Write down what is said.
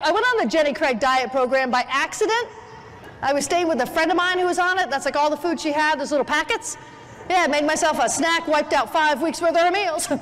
I went on the Jenny Craig diet program by accident. I was staying with a friend of mine who was on it. That's like all the food she had, those little packets. Yeah, made myself a snack, wiped out five weeks worth of her meals.